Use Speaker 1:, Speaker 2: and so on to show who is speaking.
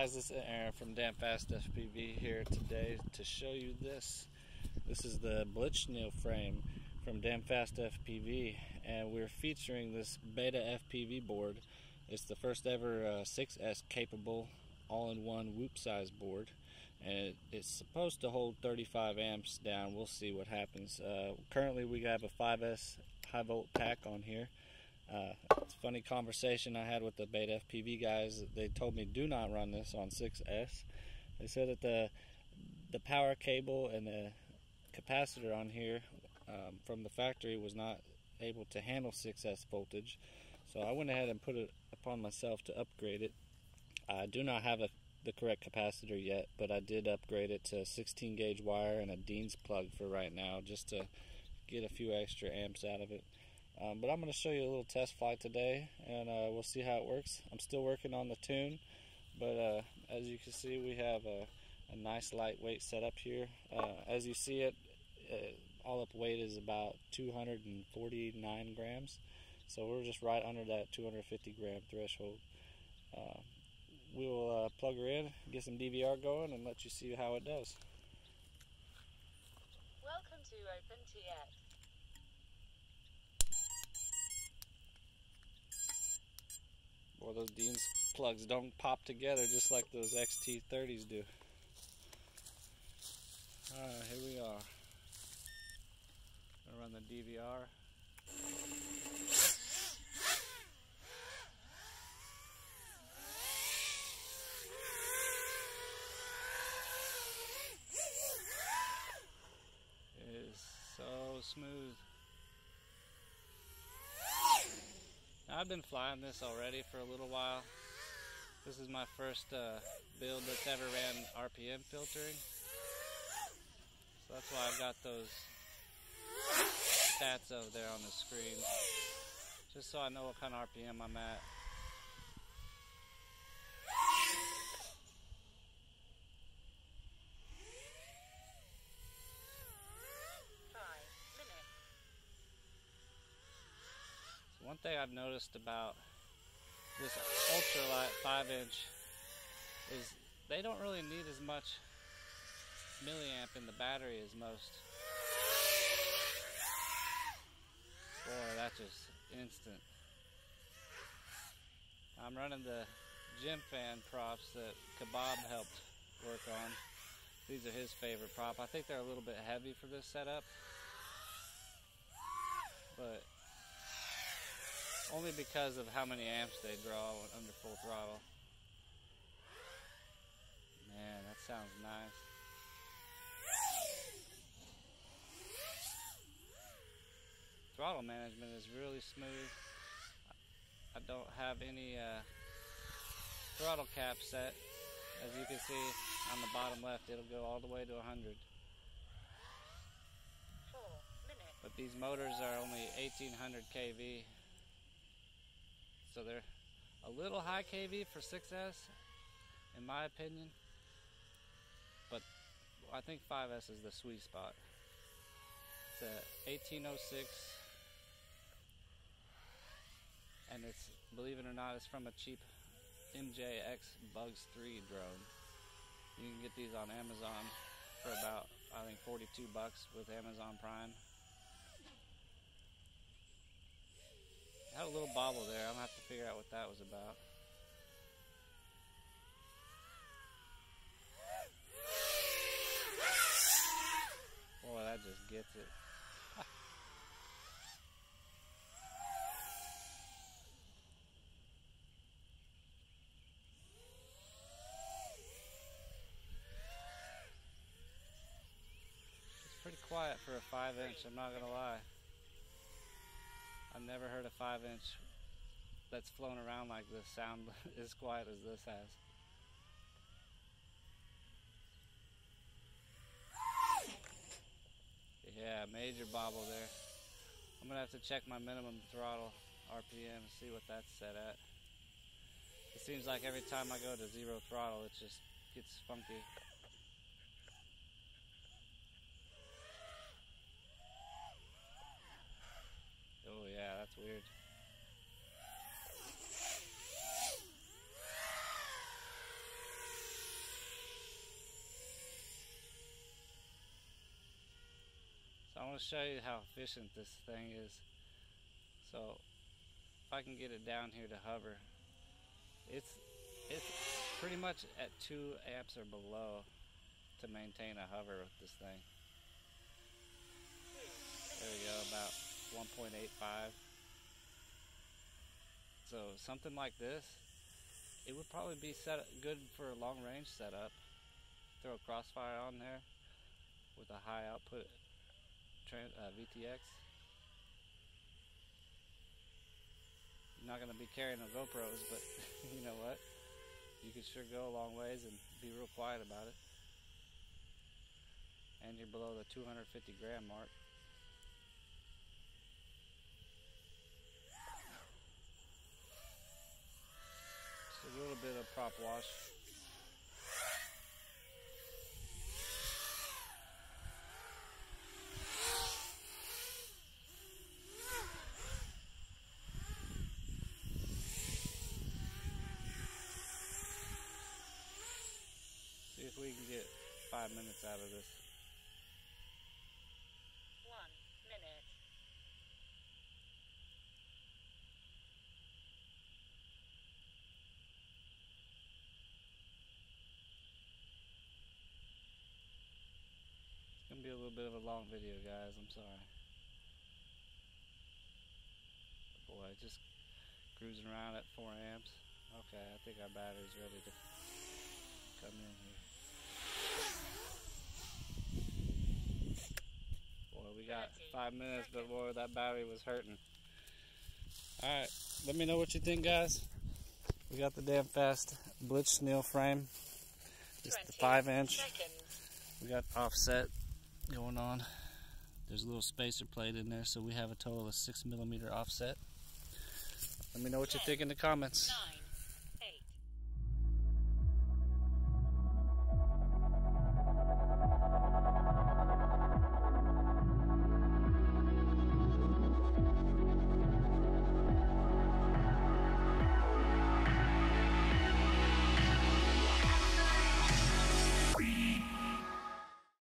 Speaker 1: guys, this is Aaron from DamFast FPV here today to show you this. This is the Blitzschnell frame from DamFast FPV and we're featuring this Beta FPV board. It's the first ever uh, 6S capable all-in-one whoop size board and it, it's supposed to hold 35 amps down. We'll see what happens. Uh, currently we have a 5S high volt pack on here uh, it's a funny conversation I had with the Beta FPV guys. They told me do not run this on 6S. They said that the the power cable and the capacitor on here um, from the factory was not able to handle 6S voltage. So I went ahead and put it upon myself to upgrade it. I do not have a, the correct capacitor yet, but I did upgrade it to 16 gauge wire and a Dean's plug for right now just to get a few extra amps out of it. Um, but I'm going to show you a little test flight today and uh, we'll see how it works. I'm still working on the tune, but uh, as you can see we have a, a nice lightweight setup here. Uh, as you see it, uh, all up weight is about 249 grams. So we're just right under that 250 gram threshold. Uh, we will uh, plug her in, get some DVR going, and let you see how it does.
Speaker 2: Welcome to OpenTX.
Speaker 1: Or those Dean's plugs don't pop together just like those XT30s do. Alright, here we are. Gonna run the DVR. It is so smooth. I've been flying this already for a little while. This is my first uh, build that's ever ran RPM filtering. So that's why I've got those stats over there on the screen. Just so I know what kind of RPM I'm at. One thing I've noticed about this ultralight 5 inch is they don't really need as much milliamp in the battery as most. Boy, that's just instant. I'm running the Gemfan props that Kebab helped work on. These are his favorite prop. I think they're a little bit heavy for this setup. But only because of how many amps they draw under full throttle. Man, that sounds nice. Throttle management is really smooth. I don't have any uh, throttle cap set. As you can see on the bottom left, it'll go all the way to 100. But these motors are only 1800 kV so they're a little high kV for 6S, in my opinion. But I think 5S is the sweet spot. It's a 1806, and it's believe it or not, it's from a cheap MJX Bugs 3 drone. You can get these on Amazon for about I think 42 bucks with Amazon Prime. Had a little bobble there. I'm gonna have to figure out what that was about. Boy, that just gets it. it's pretty quiet for a 5 inch, I'm not gonna lie. Never heard a five inch that's flown around like this sound as quiet as this has. Yeah, major bobble there. I'm gonna have to check my minimum throttle RPM see what that's set at. It seems like every time I go to zero throttle, it just gets funky. It's weird. So I want to show you how efficient this thing is. So if I can get it down here to hover, it's it's pretty much at two amps or below to maintain a hover with this thing. There we go, about 1.85. So something like this, it would probably be set good for a long range setup. Throw a crossfire on there with a high output uh, VTX. You're not going to be carrying no GoPros, but you know what? You can sure go a long ways and be real quiet about it. And you're below the 250 gram mark. Just a little bit of prop wash if we can get five minutes out of this.
Speaker 2: One minute.
Speaker 1: It's gonna be a little bit of a long video, guys. I'm sorry. Boy, just cruising around at 4 amps. Okay, I think our battery's ready to come in here. Boy, we got five minutes, but boy, that battery was hurting. Alright, let me know what you think, guys. We got the DamFast Blitz Schneel frame. Just the 5 inch.
Speaker 2: Seconds.
Speaker 1: We got offset going on. There's a little spacer plate in there, so we have a total of 6 millimeter offset. Let me know what you think in the comments.
Speaker 2: Nine.